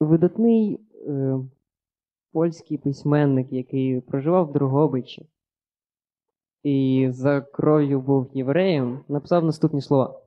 видатний е, польський письменник, який проживав в Дрогобичі і за кров'ю був євреєм, написав наступні слова.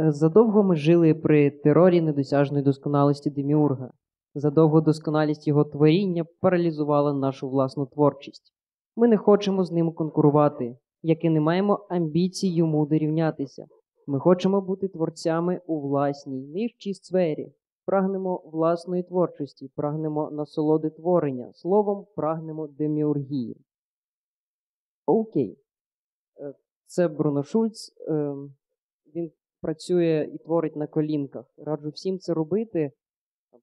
«Е, Задовго ми жили при терорі недосяжної досконалості Деміурга. Задовго досконалість його творіння паралізувала нашу власну творчість. Ми не хочемо з ним конкурувати, як і не маємо амбіцій йому дорівнятися. Ми хочемо бути творцями у власній нижчій сфері. Прагнемо власної творчості, прагнемо насолоди творення, словом, прагнемо деміургії. Окей. Е, Це Бруно Шульц. Е, Він працює і творить на колінках. Раджу всім це робити,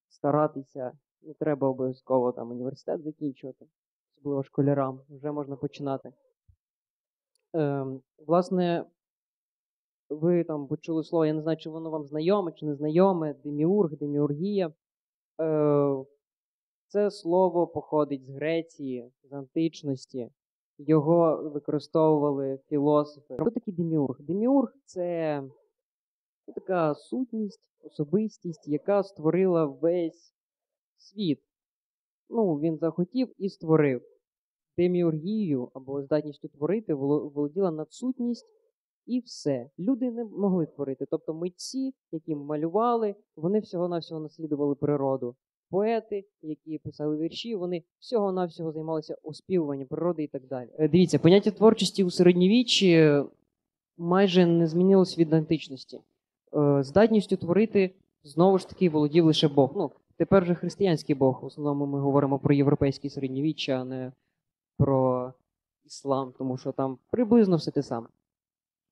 старатися. Не треба обов'язково там університет закінчувати, особливо школярам. Вже можна починати. Е, Власне, ви там почули слово, я не знаю, чи воно вам знайоме, чи не знайоме, деміург, деміургія. Е, Це слово походить з Греції, з античності. Його використовували філософи. Хто такий деміург? Деміург це така сутність, особистість, яка створила весь світ. Ну, він захотів і створив. Деміургією або здатністю творити володіла надсутність і все. Люди не могли творити. Тобто митці, які малювали, вони всього-навсього наслідували природу. Поети, які писали вірші, вони всього-навсього займалися оспівуванням природи і так далі. Е, Дивіться, поняття творчості у середньовіччі майже не змінилось від античності. Е, Здатністю творити знову ж таки володів лише Бог. Ну, тепер вже християнський Бог. В основному ми говоримо про європейське середньовіччя, а не про іслам, тому що там приблизно все те саме.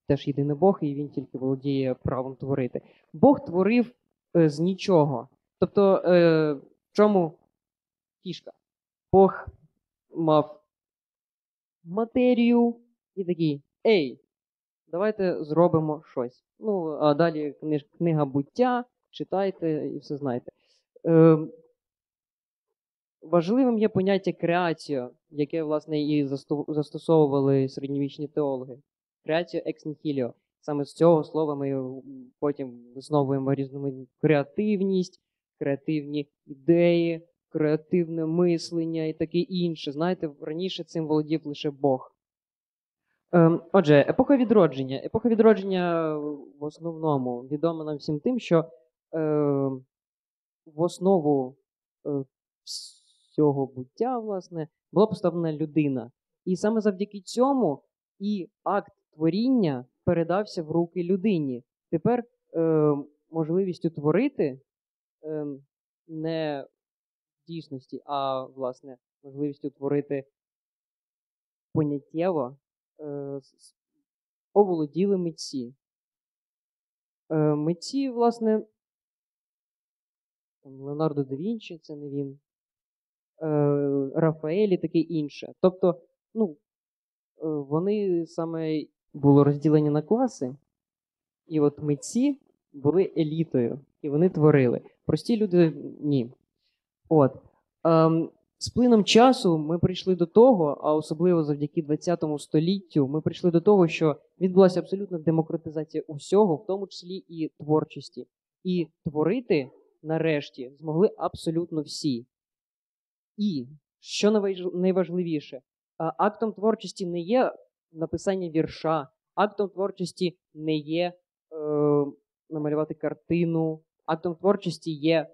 Теж єдиний Бог, і він тільки володіє правом творити. Бог творив е, з нічого. Тобто, е, в чому фішка? Бог мав матерію і такий, ей, давайте зробимо щось. Ну, а далі книж, книга буття, читайте і все знаєте. Е, Важливим є поняття креація, яке, власне, і застосовували середньовічні теологи. Креація екс нihilio. Саме з цього слова ми потім висновуємо різноманітну креативність, креативні ідеї, креативне мислення і таке інше. Знаєте, раніше цим володів лише Бог. Ем, Отже, епоха відродження. Епоха відродження в основному відома нам всім тим, що е, в основу е, всього буття, власне, була поставлена людина. І саме завдяки цьому і акт творіння передався в руки людині. Тепер е, можливістю творити е, не в дійсності, а власне можливістю творити поняттєво е, оволоділи митці. Е, Митці, власне, там, Леонардо да Вінчі, це не він, е, Рафаелі таке інше. Тобто, ну, е, вони саме було розділені на класи, і от митці були елітою, і вони творили. Прості люди ні. От. Ем, з плином часу ми прийшли до того, а особливо завдяки 20 століттю, ми прийшли до того, що відбулася абсолютна демократизація усього, в тому числі і творчості. І творити, нарешті, змогли абсолютно всі. І, що найважливіше, актом творчості не є написання вірша, актом творчості не є е, намалювати картину, актом творчості є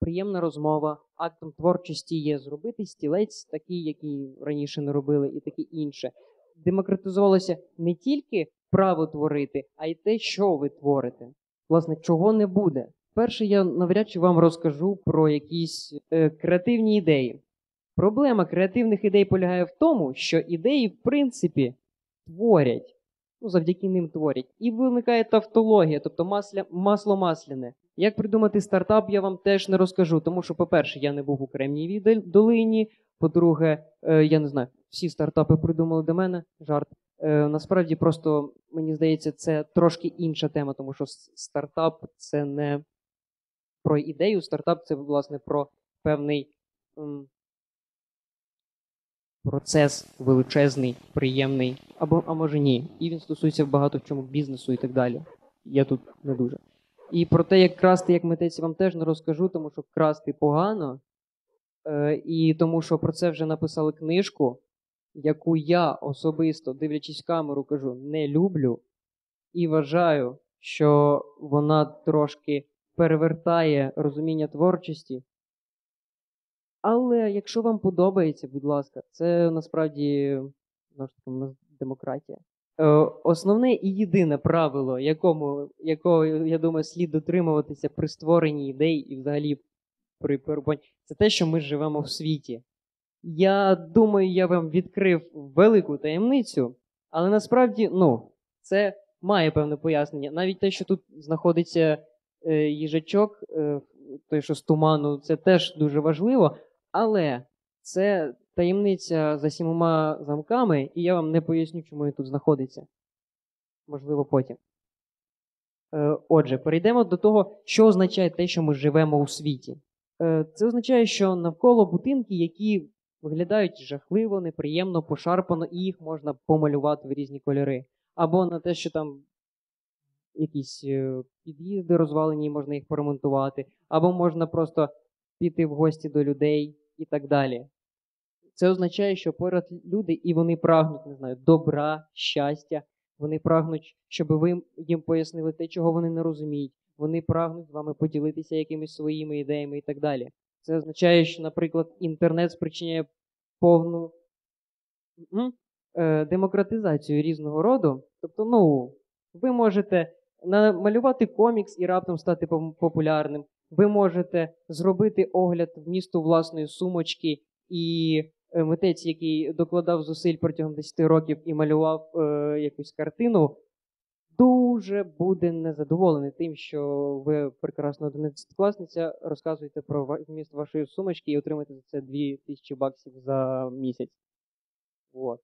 приємна розмова, актом творчості є зробити стілець, такий, який раніше не робили, і таке інше. Демократизувалося не тільки право творити, а й те, що ви творите. Власне, чого не буде. Перше, я навряд чи вам розкажу про якісь е, креативні ідеї. Проблема креативних ідей полягає в тому, що ідеї, в принципі, творять. Ну, завдяки ним творять. І виникає тавтологія, тобто масля, масло масляне. Як придумати стартап, я вам теж не розкажу, тому що, по-перше, я не був у Кремнієвій долині. По-друге, е, я не знаю, всі стартапи придумали до мене. Жарт. Е, насправді, просто мені здається, це трошки інша тема, тому що стартап це не про ідею, стартап це, власне, про певний процес величезний, приємний, або а може ні. І він стосується багато в чому бізнесу і так далі. Я тут не дуже. І про те, як красти як митець, вам теж не розкажу, тому що красти погано. Е, і тому що про це вже написали книжку, яку я особисто, дивлячись в камеру, кажу, не люблю. І вважаю, що вона трошки перевертає розуміння творчості. Але якщо вам подобається, будь ласка, це насправді демократія. Е, Основне і єдине правило, якому, якого, я думаю, слід дотримуватися при створенні ідей і взагалі при перебуванні, це те, що ми живемо в світі. Я думаю, я вам відкрив велику таємницю, але насправді, ну, це має певне пояснення. Навіть те, що тут знаходиться е, їжачок, е, той, що з туману, це теж дуже важливо. Але це таємниця за сімома замками, і я вам не поясню, чому він тут знаходиться. Можливо, потім. Е, Отже, перейдемо до того, що означає те, що ми живемо у світі. Е, Це означає, що навколо будинки, які виглядають жахливо, неприємно, пошарпано, і їх можна помалювати в різні кольори. Або на те, що там якісь е, під'їзди розвалені, можна їх поремонтувати, або можна просто піти в гості до людей і так далі. Це означає, що поряд люди і вони прагнуть, не знаю, добра, щастя. Вони прагнуть, щоб ви їм пояснили те, чого вони не розуміють. Вони прагнуть з вами поділитися якимись своїми ідеями і так далі. Це означає, що, наприклад, інтернет спричиняє повну е, демократизацію різного роду. Тобто, ну, ви можете намалювати комікс і раптом стати популярним. Ви можете зробити огляд вмісту власної сумочки, і е, митець, який докладав зусиль протягом 10 років і малював е, якусь картину, дуже буде незадоволений тим, що ви прекрасна 11-класниця, розказуєте про вміст вашої сумочки і отримаєте за це 2000 баксів за місяць. От.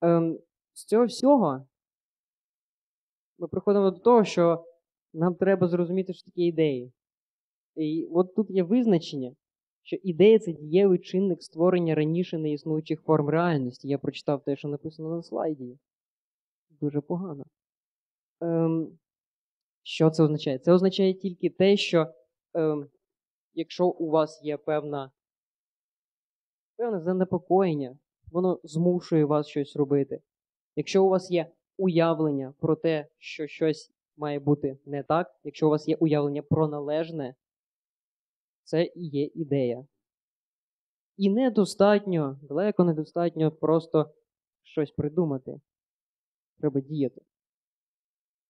Ем, з цього всього ми приходимо до того, що нам треба зрозуміти, що таке ідеї. І от тут є визначення, що ідея це дієвий чинник створення раніше неіснуючих форм реальності. Я прочитав те, що написано на слайді. Дуже погано. Ем, що це означає? Це означає тільки те, що ем, якщо у вас є певна, певне занепокоєння, воно змушує вас щось робити. Якщо у вас є уявлення про те, що щось має бути не так, якщо у вас є уявлення про належне, це і є ідея. І недостатньо, далеко недостатньо просто щось придумати. Треба діяти.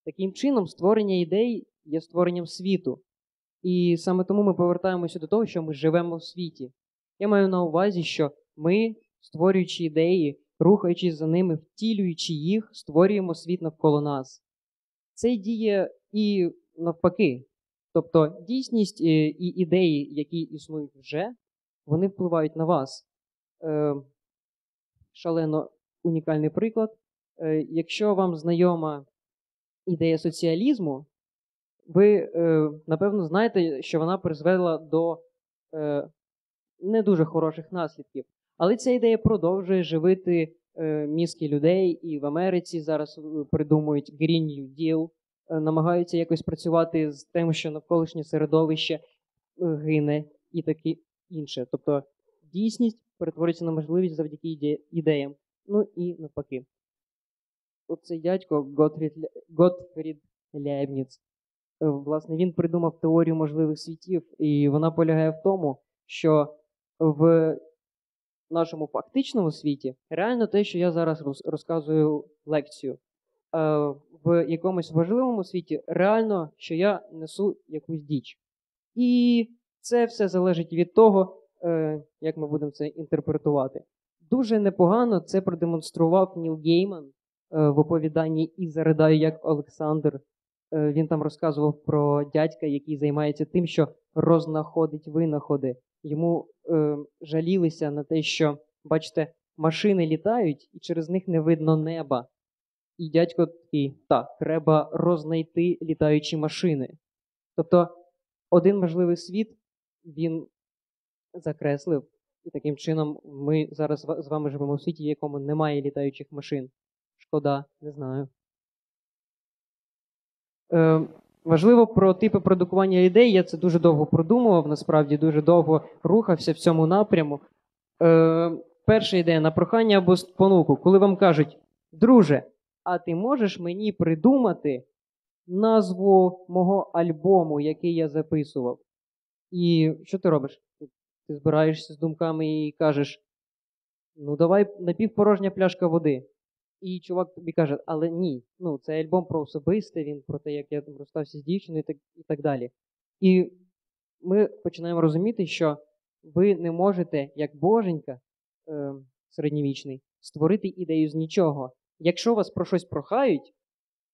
Таким чином, створення ідей є створенням світу. І саме тому ми повертаємося до того, що ми живемо в світі. Я маю на увазі, що ми, створюючи ідеї, рухаючись за ними, втілюючи їх, створюємо світ навколо нас. Це діє і навпаки. Тобто дійсність е, і ідеї, які існують вже, вони впливають на вас. Е, Шалено унікальний приклад. Е, Якщо вам знайома ідея соціалізму, ви, напевно, знаєте, що вона призвела до не дуже хороших наслідків. Але ця ідея продовжує живити мізки людей, і в Америці зараз е, придумують Green New Deal, е, намагаються якось працювати з тим, що навколишнє середовище е, гине і таке інше. Тобто дійсність перетворюється на можливість завдяки іде- ідеям. Ну і навпаки. Оцей дядько Готфрід, Готфрід Ляйбніц, е, власне, він придумав теорію можливих світів, і вона полягає в тому, що в нашому фактичному світі реально те, що я зараз розказую лекцію. Е, В якомусь важливому світі реально, що я несу якусь діч. І це все залежить від того, е, як ми будемо це інтерпретувати. Дуже непогано це продемонстрував Ніл Гейман е, в оповіданні і заридаю як Олександр. Е, Він там розказував про дядька, який займається тим, що рознаходить винаходи. Йому е, жалілися на те, що, бачите, машини літають, і через них не видно неба. І дядько такий, так, треба рознайти літаючі машини. Тобто, один можливий світ він закреслив, і таким чином ми зараз з вами живемо в світі, в якому немає літаючих машин. Шкода, не знаю. Е, Важливо про типи продукування ідей. Я це дуже довго продумував, насправді дуже довго рухався в цьому напряму. Е, Перша ідея на прохання або спонуку, коли вам кажуть, друже, а ти можеш мені придумати назву мого альбому, який я записував? І що ти робиш? Ти збираєшся з думками і кажеш: ну, давай напівпорожня пляшка води. І чувак тобі каже, але ні, ну це альбом про особисте, він про те, як я там розстався з дівчиною і так, і так далі. І ми починаємо розуміти, що ви не можете, як боженька е, середньовічний, створити ідею з нічого. Якщо вас про щось прохають,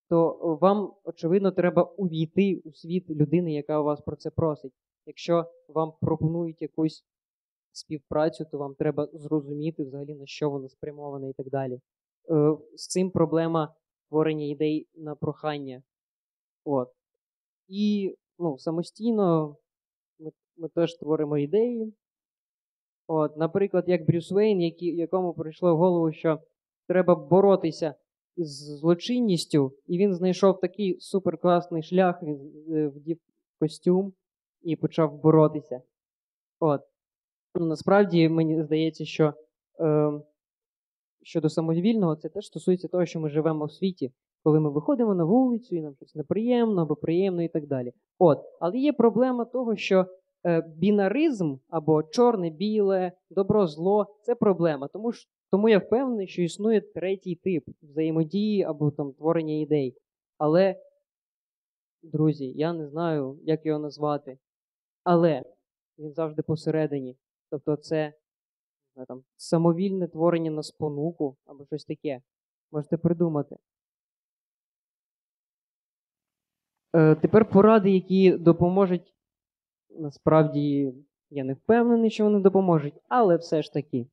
то вам, очевидно, треба увійти у світ людини, яка вас про це просить. Якщо вам пропонують якусь співпрацю, то вам треба зрозуміти взагалі, на що вона спрямована і так далі. Е, з цим проблема творення ідей на прохання. От. І ну, самостійно ми, ми теж творимо ідеї. От, Наприклад, як Брюс Вейн, які, якому прийшло в голову, що треба боротися із злочинністю, і він знайшов такий суперкласний шлях, він е, вдів костюм і почав боротися. От. Ну, Насправді, мені здається, що е, щодо самовільного, це теж стосується того, що ми живемо в світі, коли ми виходимо на вулицю і нам щось неприємно або приємно і так далі. От, Але є проблема того, що е, бінаризм або чорне-біле, добро-зло це проблема. Тому ж, тому я впевнений, що існує третій тип взаємодії або там творення ідей. Але, друзі, я не знаю, як його назвати. Але він завжди посередині. Тобто, це там, самовільне творення на спонуку або щось таке. Можете придумати. Е, Тепер поради, які допоможуть. Насправді, я не впевнений, що вони допоможуть, але все ж таки.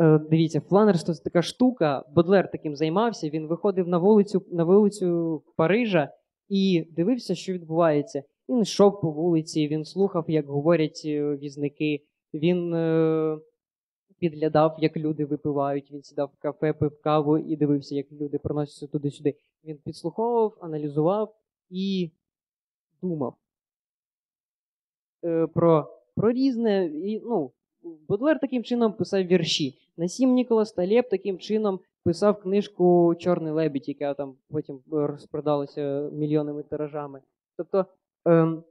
Е, Дивіться, фланерство це така штука. Бодлер таким займався. Він виходив на вулицю на вулицю Парижа і дивився, що відбувається. Він йшов по вулиці, він слухав, як говорять е, візники. Він е, підглядав, як люди випивають. Він сідав в кафе, пив каву і дивився, як люди проносяться туди-сюди. Він підслуховував, аналізував і думав е, про про різне. І, ну, Бодлер таким чином писав вірші. Насім Ніколас Талєб таким чином писав книжку Чорний лебідь, яка там потім розпродалася мільйонними тиражами. Тобто, ем,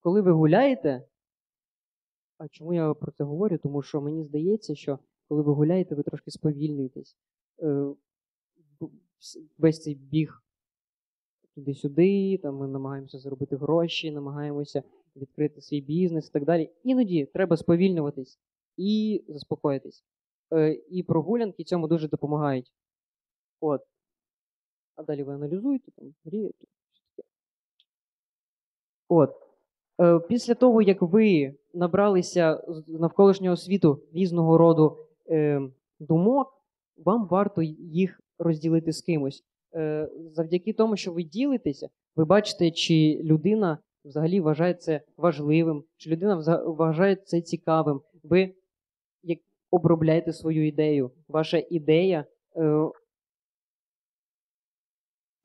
коли ви гуляєте, а чому я про це говорю? Тому що мені здається, що коли ви гуляєте, ви трошки сповільнюєтесь. Е, весь цей біг туди-сюди, там ми намагаємося заробити гроші, намагаємося відкрити свій бізнес і так далі. Іноді треба сповільнюватись і заспокоїтись. Е, і прогулянки цьому дуже допомагають. От. А далі ви аналізуєте, там, грієте. От. Е, після того, як ви набралися навколишнього світу різного роду е, думок, вам варто їх розділити з кимось. Е, Завдяки тому, що ви ділитеся, ви бачите, чи людина взагалі вважає це важливим, чи людина вважає це цікавим. Ви як обробляєте свою ідею. Ваша ідея е,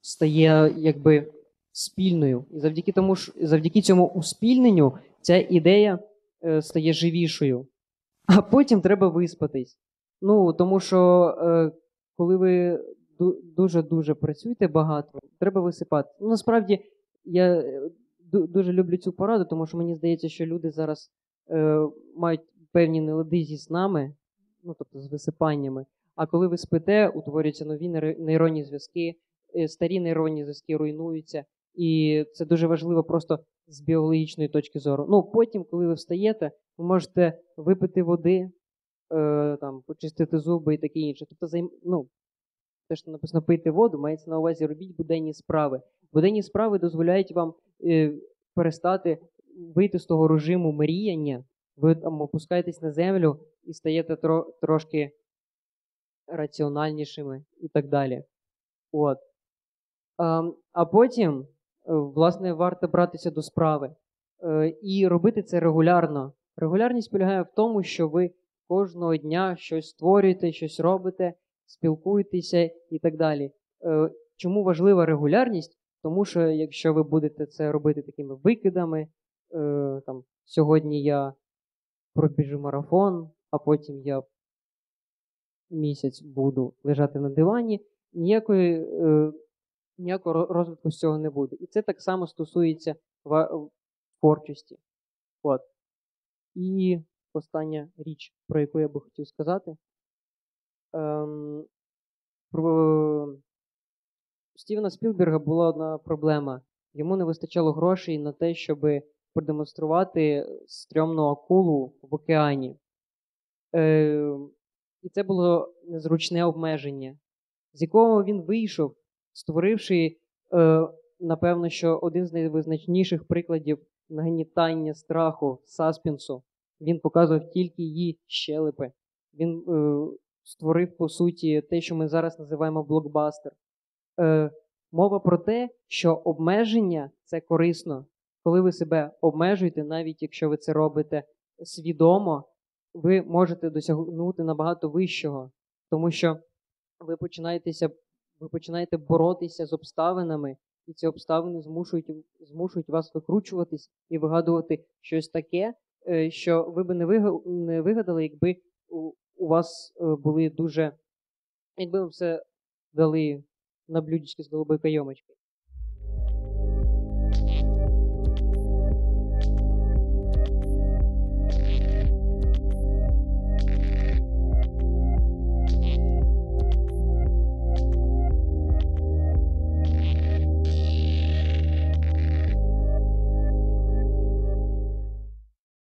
стає якби спільною. І завдяки тому, завдяки цьому успільненню ця ідея е, стає живішою. А потім треба виспатись. Ну, тому що е, коли ви дуже-дуже працюєте багато, треба висипати. Ну, насправді, я е, дуже люблю цю пораду, тому що мені здається, що люди зараз е, мають певні нелади зі снами, ну тобто з висипаннями. А коли ви спите, утворюються нові нейронні зв'язки, е, старі нейронні зв'язки руйнуються, і це дуже важливо просто з біологічної точки зору. Ну, потім, коли ви встаєте, ви можете випити води, е, там, почистити зуби і таке інше. Тобто, займ... ну, те, що написано пити воду, мається на увазі робіть буденні справи. Буденні справи дозволяють вам е, перестати вийти з того режиму мріяння, ви там опускаєтесь на землю і стаєте тро, трошки раціональнішими і так далі. От. А, а потім власне, варто братися до справи е, і робити це регулярно. Регулярність полягає в тому, що ви кожного дня щось створюєте, щось робите, спілкуєтеся і так далі. Е, чому важлива регулярність? Тому що якщо ви будете це робити такими викидами, е, там, сьогодні я пробіжу марафон, а потім я місяць буду лежати на дивані, ніякої, е, ніякого розвитку з цього не буде. І це так само стосується творчості. От. І остання річ, про яку я би хотів сказати. Ем, про Стівена Спілберга була одна проблема. Йому не вистачало грошей на те, щоб продемонструвати стрьомну акулу в океані. Е, і це було незручне обмеження, з якого він вийшов, створивши, е, напевно, що один з найвизначніших прикладів нагнітання страху, саспенсу. Він показував тільки її щелепи. Він е, створив, по суті, те, що ми зараз називаємо блокбастер. Е, мова про те, що обмеження це корисно. Коли ви себе обмежуєте, навіть якщо ви це робите свідомо, ви можете досягнути набагато вищого, тому що ви починаєтеся, ви починаєте боротися з обставинами, і ці обставини змушують, змушують вас викручуватись і вигадувати щось таке, е, що ви би не вига- вигадали, якби у, вас е, були дуже, якби вам все дали на блюдечки з голубою кайомочкою.